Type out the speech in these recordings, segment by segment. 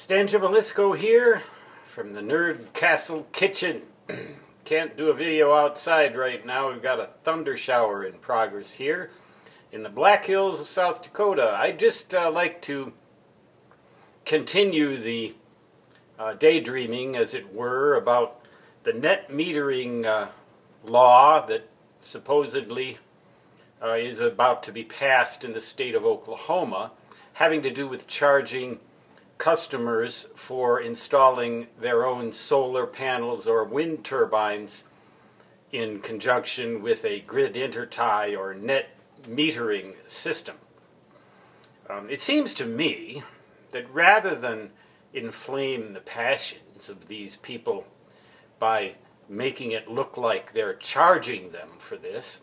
Stan Gibilisco here from the Nerd Castle Kitchen. Can't do a video outside right now. We've got a thunder shower in progress here in the Black Hills of South Dakota. I'd just uh, like to continue the uh, daydreaming, as it were, about the net metering uh, law that supposedly uh, is about to be passed in the state of Oklahoma, having to do with charging customers for installing their own solar panels or wind turbines in conjunction with a grid intertie or net metering system. Um, it seems to me that rather than inflame the passions of these people by making it look like they're charging them for this,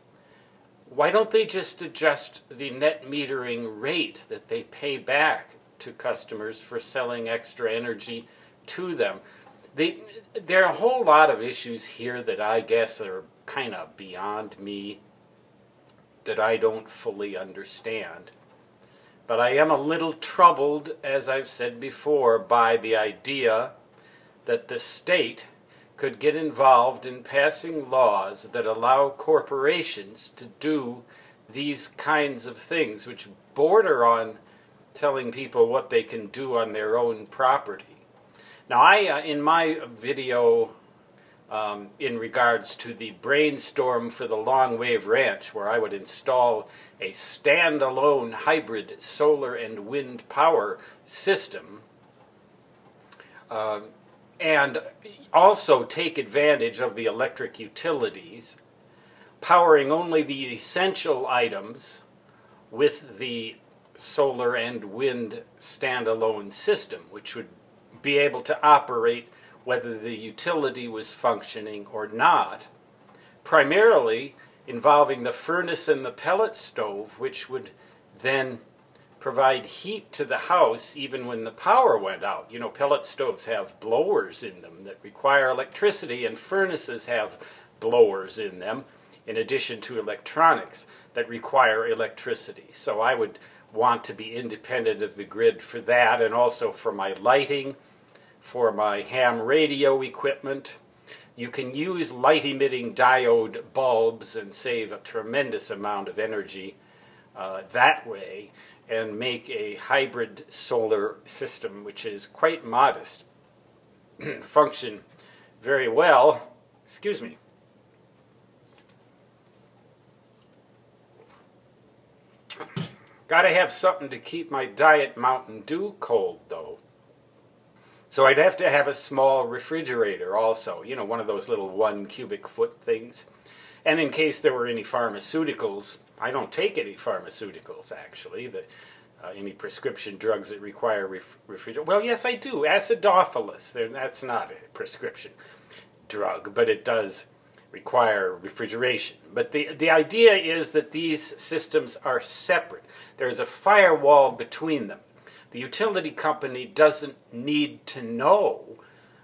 why don't they just adjust the net metering rate that they pay back to customers for selling extra energy to them. They, there are a whole lot of issues here that I guess are kind of beyond me that I don't fully understand. But I am a little troubled, as I've said before, by the idea that the state could get involved in passing laws that allow corporations to do these kinds of things, which border on telling people what they can do on their own property. Now, I, uh, in my video um, in regards to the brainstorm for the Long Wave Ranch, where I would install a standalone hybrid solar and wind power system, uh, and also take advantage of the electric utilities, powering only the essential items with the solar and wind standalone system, which would be able to operate whether the utility was functioning or not, primarily involving the furnace and the pellet stove, which would then provide heat to the house even when the power went out. You know, pellet stoves have blowers in them that require electricity, and furnaces have blowers in them, in addition to electronics that require electricity. So I would want to be independent of the grid for that and also for my lighting, for my ham radio equipment. You can use light emitting diode bulbs and save a tremendous amount of energy uh, that way and make a hybrid solar system which is quite modest, function very well. Excuse me. Got to have something to keep my Diet Mountain Dew cold, though. So I'd have to have a small refrigerator also, you know, one of those little one cubic foot things. And in case there were any pharmaceuticals, I don't take any pharmaceuticals actually, the, uh, any prescription drugs that require ref refrigeration. Well, yes, I do. Acidophilus, that's not a prescription drug, but it does require refrigeration. But the, the idea is that these systems are separate. There's a firewall between them. The utility company doesn't need to know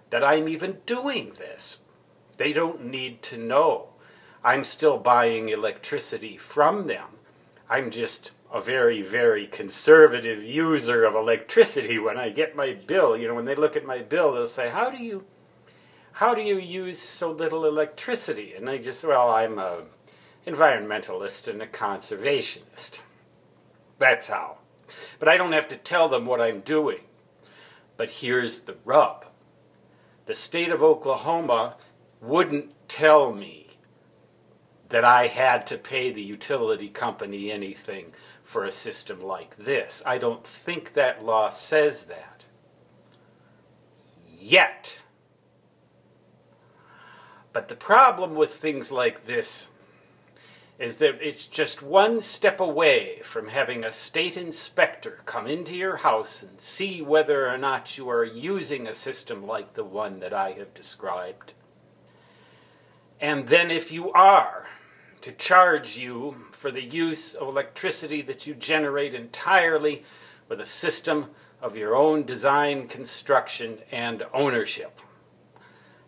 that I'm even doing this. They don't need to know. I'm still buying electricity from them. I'm just a very, very conservative user of electricity when I get my bill. You know, when they look at my bill, they'll say, How do you how do you use so little electricity? And I just, well, I'm a environmentalist and a conservationist. That's how. But I don't have to tell them what I'm doing. But here's the rub. The state of Oklahoma wouldn't tell me that I had to pay the utility company anything for a system like this. I don't think that law says that. Yet. But the problem with things like this is that it's just one step away from having a state inspector come into your house and see whether or not you are using a system like the one that I have described. And then, if you are, to charge you for the use of electricity that you generate entirely with a system of your own design, construction, and ownership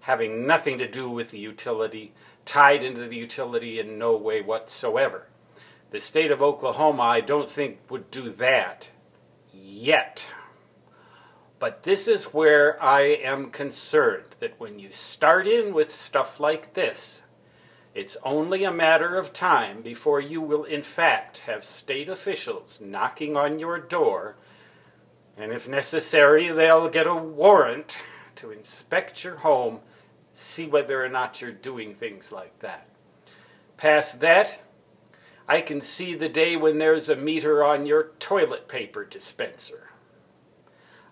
having nothing to do with the utility, tied into the utility in no way whatsoever. The state of Oklahoma, I don't think, would do that yet. But this is where I am concerned that when you start in with stuff like this, it's only a matter of time before you will, in fact, have state officials knocking on your door, and if necessary, they'll get a warrant to inspect your home, see whether or not you're doing things like that. Past that, I can see the day when there's a meter on your toilet paper dispenser.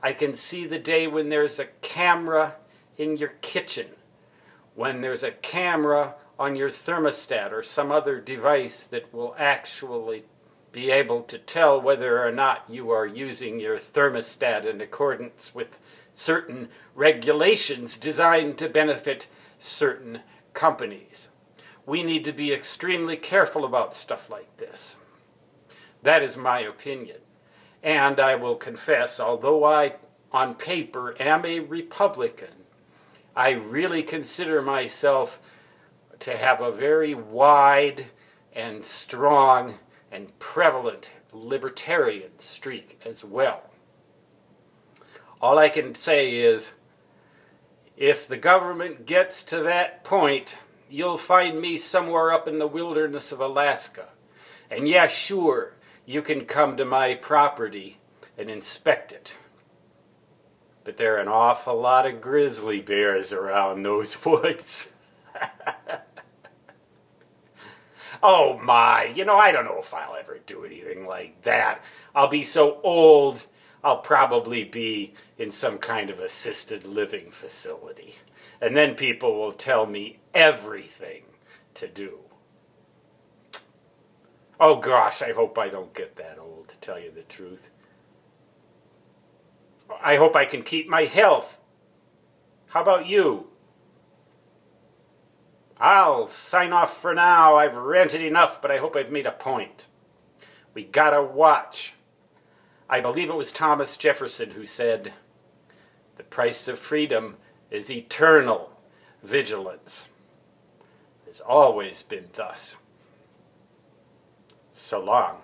I can see the day when there's a camera in your kitchen, when there's a camera on your thermostat or some other device that will actually be able to tell whether or not you are using your thermostat in accordance with certain regulations designed to benefit certain companies. We need to be extremely careful about stuff like this. That is my opinion. And I will confess, although I, on paper, am a Republican, I really consider myself to have a very wide and strong and prevalent libertarian streak as well. All I can say is if the government gets to that point, you'll find me somewhere up in the wilderness of Alaska. And yeah, sure, you can come to my property and inspect it. But there are an awful lot of grizzly bears around those woods. oh my, you know, I don't know if I'll ever do anything like that. I'll be so old, I'll probably be in some kind of assisted living facility. And then people will tell me everything to do. Oh gosh, I hope I don't get that old, to tell you the truth. I hope I can keep my health. How about you? I'll sign off for now. I've ranted enough, but I hope I've made a point. We gotta watch. I believe it was Thomas Jefferson who said, The price of freedom is eternal vigilance. It has always been thus. So long.